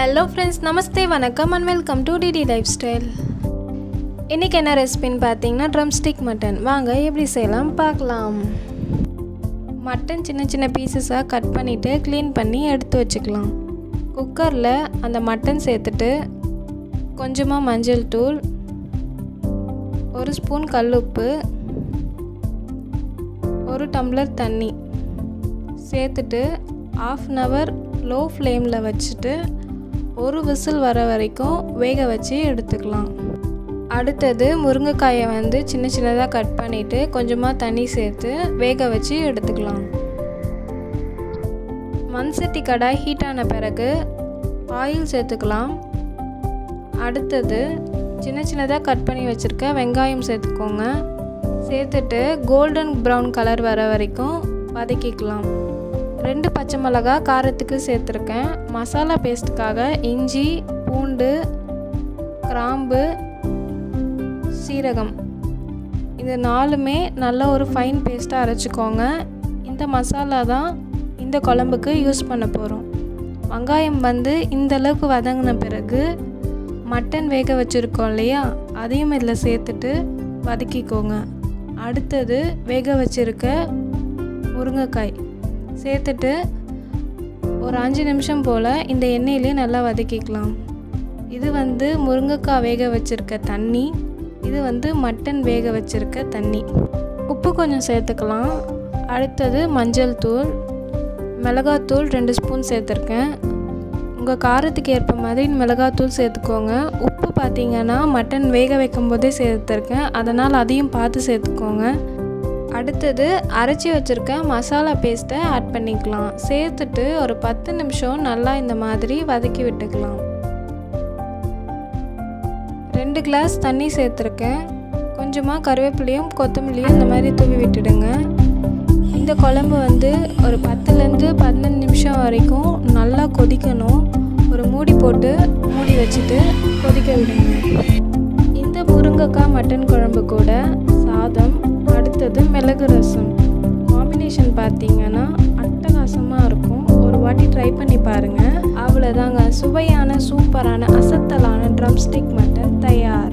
Hello friends நமஸ்தே வணக்கம் and welcome to DD lifestyle இன்றைக்கி என்ன ரெசிபின்னு பார்த்தீங்கன்னா ட்ரம் ஸ்டிக் மட்டன் வாங்க எப்படி செய்யலாம் பார்க்கலாம். மட்டன் சின்ன சின்ன பீசஸாக கட் பண்ணிவிட்டு க்ளீன் பண்ணி எடுத்து வச்சுக்கலாம். குக்கரில் அந்த மட்டன் சேர்த்துட்டு கொஞ்சமாக மஞ்சள் தூள் ஒரு ஸ்பூன் கல்லுப்பு ஒரு டம்ளர் தண்ணி. சேர்த்துட்டு ஆஃப் அன் ஹவர் லோ ஃப்ளேமில் வச்சுட்டு ஒரு விசில் வர வரைக்கும் வேக வச்சு எடுத்துக்கலாம். அடுத்தது முருங்கைக்காயை வந்து சின்ன சின்னதாக கட் பண்ணிவிட்டு கொஞ்சமாக தண்ணி சேர்த்து வேக வச்சு எடுத்துக்கலாம். மண் சட்டி கடாய் ஹீட் ஆன பிறகு ஆயில் சேர்த்துக்கலாம். அடுத்தது சின்ன சின்னதாக கட் பண்ணி வச்சுருக்க வெங்காயம் சேர்த்துக்கோங்க. சேர்த்துட்டு கோல்டன் ப்ரௌன் கலர் வர வரைக்கும் வதக்கிக்கலாம். ரெண்டு பச்சை மிளகா காரத்துக்கு சேர்த்துருக்கேன். மசாலா பேஸ்ட்டுக்காக இஞ்சி பூண்டு கிராம்பு சீரகம். இது நாலுமே நல்ல ஒரு ஃபைன் பேஸ்ட்டாக அரைச்சிக்கோங்க. இந்த மசாலா தான் இந்த குழம்புக்கு யூஸ் பண்ண போகிறோம் வெங்காயம் வந்து இந்த அளவுக்கு வதங்கின பிறகு மட்டன் வேக வச்சுருக்கோம் இல்லையா? அதையும் இதில் சேர்த்துட்டு வதக்கிக்கோங்க. அடுத்தது வேக வச்சுருக்க முருங்கைக்காய். சேர்த்துட்டு ஒரு அஞ்சு நிமிஷம் போல் இந்த எண்ணெயிலே நல்லா வதக்கிக்கலாம். இது வந்து முருங்கைக்காய் வேக வச்சுருக்க தண்ணி இது வந்து மட்டன் வேக வச்சுருக்க தண்ணி. உப்பு கொஞ்சம் சேர்த்துக்கலாம். அடுத்தது மஞ்சள் தூள் மிளகாத்தூள் ரெண்டு ஸ்பூன் சேர்த்துருக்கேன். உங்கள் காரத்துக்கு ஏற்ப மாதிரி மிளகாத்தூள் சேர்த்துக்கோங்க. உப்பு பார்த்தீங்கன்னா மட்டன் வேக வைக்கும் போதே சேர்த்துருக்கேன். அதனால் அதையும் பார்த்து சேர்த்துக்கோங்க. அடுத்தது அரைச்சி வச்சுருக்க மசாலா பேஸ்ட்டை ஆட் பண்ணிக்கலாம். சேர்த்துட்டு ஒரு பத்து நிமிஷம் நல்லா இந்த மாதிரி வதக்கி விட்டுக்கலாம். ரெண்டு கிளாஸ் தண்ணி சேர்த்துருக்கேன். கொஞ்சமாக கருவேப்பிலையும் கொத்தமல்லியும் இந்த மாதிரி தூவி விட்டுடுங்க. இந்த குழம்பு வந்து ஒரு பத்துலேருந்து பதினஞ்சு நிமிஷம் வரைக்கும் நல்லா கொதிக்கணும். ஒரு மூடி போட்டு மூடி வச்சுட்டு கொதிக்க விடுங்க. இந்த முருங்கைக்காய் மட்டன் குழம்பு கூட சாதம் அடுத்தது மிளகு ரசம். காம்பினேஷன் பார்த்தீங்கன்னா அட்டகாசமாக இருக்கும். ஒரு வாட்டி ட்ரை பண்ணி பாருங்கள் அவ்வளோதாங்க சுவையான சூப்பரான அசத்தலான ட்ரம்ஸ்டிக் மட்டும் மட்டன் தயார்.